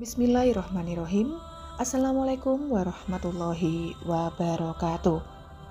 Bismillahirrahmanirrahim. Assalamualaikum warahmatullahi wabarakatuh.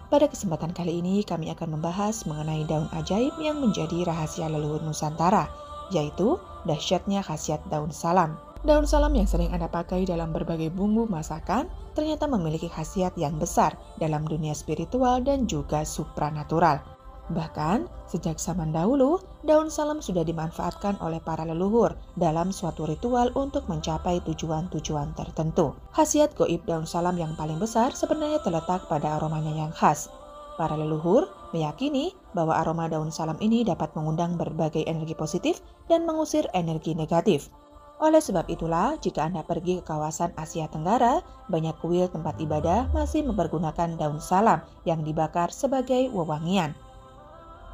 Pada kesempatan kali ini kami akan membahas mengenai daun ajaib yang menjadi rahasia leluhur Nusantara, yaitu dahsyatnya khasiat daun salam. Daun salam yang sering Anda pakai dalam berbagai bumbu masakan ternyata memiliki khasiat yang besar dalam dunia spiritual dan juga supranatural. Bahkan, sejak zaman dahulu, daun salam sudah dimanfaatkan oleh para leluhur dalam suatu ritual untuk mencapai tujuan-tujuan tertentu. Khasiat goib daun salam yang paling besar sebenarnya terletak pada aromanya yang khas. Para leluhur meyakini bahwa aroma daun salam ini dapat mengundang berbagai energi positif dan mengusir energi negatif. Oleh sebab itulah, jika Anda pergi ke kawasan Asia Tenggara, banyak kuil tempat ibadah masih mempergunakan daun salam yang dibakar sebagai wewangian.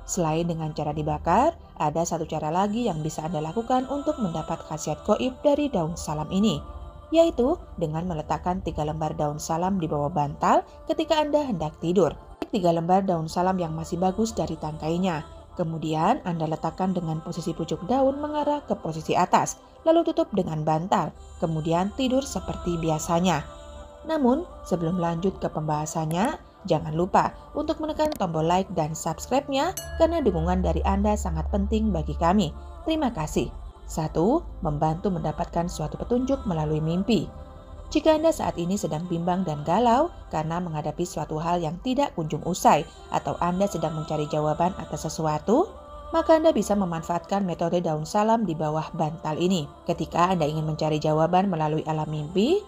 Selain dengan cara dibakar, ada satu cara lagi yang bisa Anda lakukan untuk mendapat khasiat goib dari daun salam ini, yaitu dengan meletakkan tiga lembar daun salam di bawah bantal ketika Anda hendak tidur. Tiga lembar daun salam yang masih bagus dari tangkainya. Kemudian Anda letakkan dengan posisi pucuk daun mengarah ke posisi atas, lalu tutup dengan bantal, kemudian tidur seperti biasanya. Namun, sebelum lanjut ke pembahasannya, Jangan lupa untuk menekan tombol like dan subscribe-nya karena dukungan dari Anda sangat penting bagi kami. Terima kasih. 1. Membantu mendapatkan suatu petunjuk melalui mimpi. Jika Anda saat ini sedang bimbang dan galau karena menghadapi suatu hal yang tidak kunjung usai atau Anda sedang mencari jawaban atas sesuatu, maka Anda bisa memanfaatkan metode daun salam di bawah bantal ini. Ketika Anda ingin mencari jawaban melalui alam mimpi,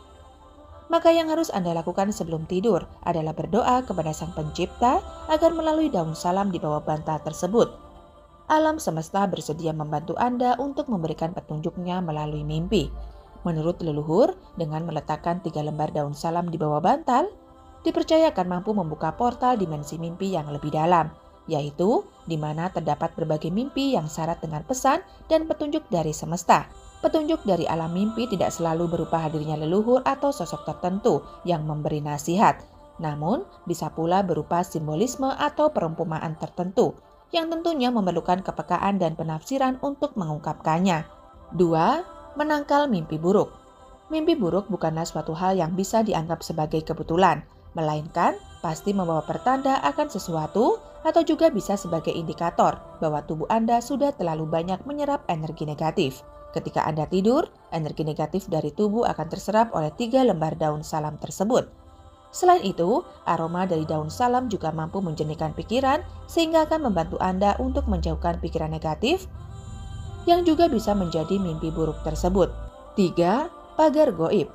maka yang harus Anda lakukan sebelum tidur adalah berdoa kepada Sang Pencipta agar melalui daun salam di bawah bantal tersebut. Alam semesta bersedia membantu Anda untuk memberikan petunjuknya melalui mimpi. Menurut leluhur, dengan meletakkan tiga lembar daun salam di bawah bantal, dipercaya akan mampu membuka portal dimensi mimpi yang lebih dalam, yaitu di mana terdapat berbagai mimpi yang syarat dengan pesan dan petunjuk dari semesta. Petunjuk dari alam mimpi tidak selalu berupa hadirnya leluhur atau sosok tertentu yang memberi nasihat, namun bisa pula berupa simbolisme atau perumpamaan tertentu yang tentunya memerlukan kepekaan dan penafsiran untuk mengungkapkannya. 2. Menangkal mimpi buruk. Mimpi buruk bukanlah suatu hal yang bisa dianggap sebagai kebetulan, melainkan pasti membawa pertanda akan sesuatu atau juga bisa sebagai indikator bahwa tubuh Anda sudah terlalu banyak menyerap energi negatif. Ketika Anda tidur, energi negatif dari tubuh akan terserap oleh tiga lembar daun salam tersebut. Selain itu, aroma dari daun salam juga mampu menjernihkan pikiran sehingga akan membantu Anda untuk menjauhkan pikiran negatif yang juga bisa menjadi mimpi buruk tersebut. 3. Pagar goib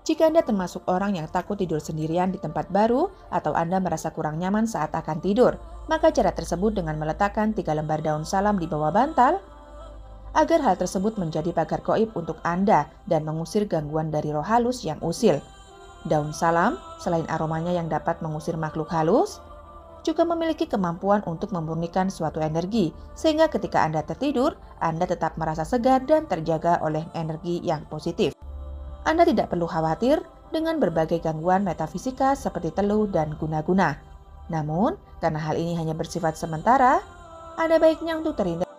jika Anda termasuk orang yang takut tidur sendirian di tempat baru atau Anda merasa kurang nyaman saat akan tidur, maka cara tersebut dengan meletakkan tiga lembar daun salam di bawah bantal agar hal tersebut menjadi pagar goib untuk Anda dan mengusir gangguan dari roh halus yang usil. Daun salam, selain aromanya yang dapat mengusir makhluk halus, juga memiliki kemampuan untuk memurnikan suatu energi, sehingga ketika Anda tertidur, Anda tetap merasa segar dan terjaga oleh energi yang positif. Anda tidak perlu khawatir dengan berbagai gangguan metafisika seperti teluh dan guna-guna. Namun, karena hal ini hanya bersifat sementara, ada baiknya untuk terhindar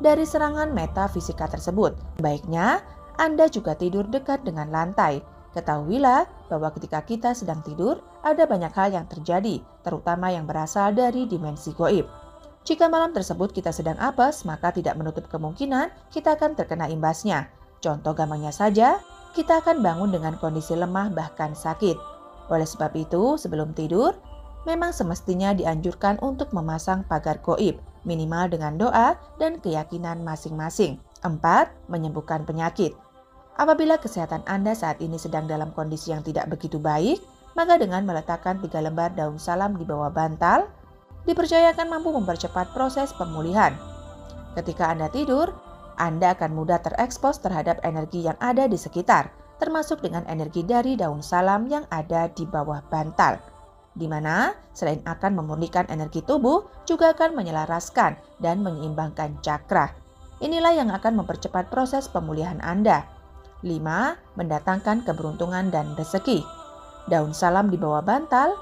dari serangan metafisika tersebut. Baiknya, Anda juga tidur dekat dengan lantai. Ketahuilah bahwa ketika kita sedang tidur, ada banyak hal yang terjadi, terutama yang berasal dari dimensi goib. Jika malam tersebut kita sedang apes, maka tidak menutup kemungkinan kita akan terkena imbasnya. Contoh gampangnya saja, kita akan bangun dengan kondisi lemah bahkan sakit. Oleh sebab itu, sebelum tidur, memang semestinya dianjurkan untuk memasang pagar goib minimal dengan doa dan keyakinan masing-masing. 4. Menyembuhkan penyakit. Apabila kesehatan Anda saat ini sedang dalam kondisi yang tidak begitu baik, maka dengan meletakkan tiga lembar daun salam di bawah bantal, dipercayakan mampu mempercepat proses pemulihan. Ketika Anda tidur, Anda akan mudah terekspos terhadap energi yang ada di sekitar, termasuk dengan energi dari daun salam yang ada di bawah bantal di mana selain akan memurnikan energi tubuh, juga akan menyelaraskan dan menyeimbangkan cakra. Inilah yang akan mempercepat proses pemulihan Anda. 5. Mendatangkan keberuntungan dan rezeki. Daun salam di bawah bantal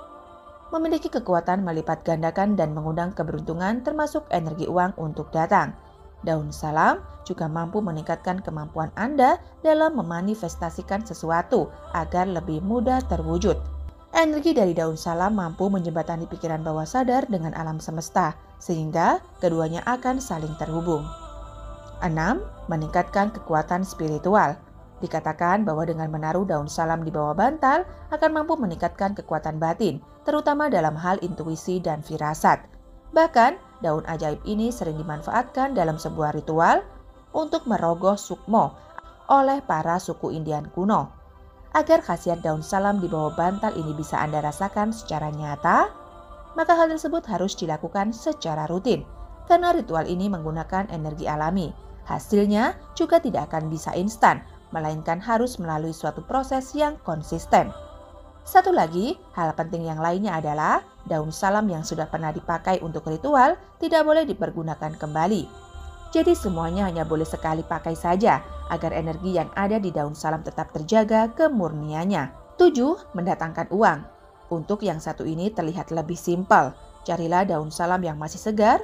memiliki kekuatan melipat gandakan dan mengundang keberuntungan termasuk energi uang untuk datang. Daun salam juga mampu meningkatkan kemampuan Anda dalam memanifestasikan sesuatu agar lebih mudah terwujud. Energi dari daun salam mampu menjembatani pikiran bawah sadar dengan alam semesta, sehingga keduanya akan saling terhubung. 6. Meningkatkan kekuatan spiritual. Dikatakan bahwa dengan menaruh daun salam di bawah bantal akan mampu meningkatkan kekuatan batin, terutama dalam hal intuisi dan firasat. Bahkan, daun ajaib ini sering dimanfaatkan dalam sebuah ritual untuk merogoh sukmo oleh para suku Indian kuno. Agar khasiat daun salam di bawah bantal ini bisa Anda rasakan secara nyata, maka hal tersebut harus dilakukan secara rutin, karena ritual ini menggunakan energi alami. Hasilnya juga tidak akan bisa instan, melainkan harus melalui suatu proses yang konsisten. Satu lagi, hal penting yang lainnya adalah daun salam yang sudah pernah dipakai untuk ritual tidak boleh dipergunakan kembali. Jadi semuanya hanya boleh sekali pakai saja agar energi yang ada di daun salam tetap terjaga kemurniannya. 7. Mendatangkan uang. Untuk yang satu ini terlihat lebih simpel. Carilah daun salam yang masih segar.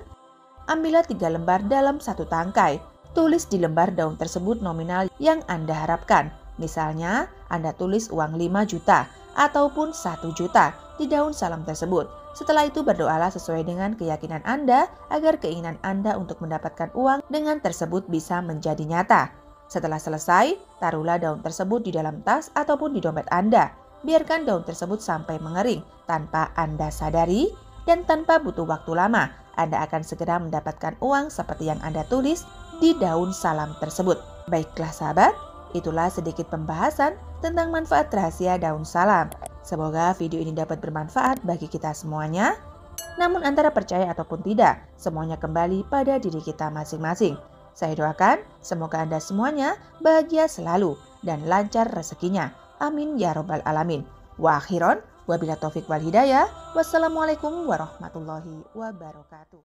Ambillah tiga lembar dalam satu tangkai. Tulis di lembar daun tersebut nominal yang Anda harapkan. Misalnya, Anda tulis uang 5 juta ataupun satu juta di daun salam tersebut. Setelah itu berdoalah sesuai dengan keyakinan Anda agar keinginan Anda untuk mendapatkan uang dengan tersebut bisa menjadi nyata. Setelah selesai, taruhlah daun tersebut di dalam tas ataupun di dompet Anda. Biarkan daun tersebut sampai mengering tanpa Anda sadari dan tanpa butuh waktu lama. Anda akan segera mendapatkan uang seperti yang Anda tulis di daun salam tersebut. Baiklah sahabat, itulah sedikit pembahasan tentang manfaat rahasia daun salam. Semoga video ini dapat bermanfaat bagi kita semuanya. Namun antara percaya ataupun tidak, semuanya kembali pada diri kita masing-masing. Saya doakan semoga Anda semuanya bahagia selalu dan lancar rezekinya. Amin ya robbal alamin. Wa akhiron, wabila taufik wal hidayah. Wassalamualaikum warahmatullahi wabarakatuh.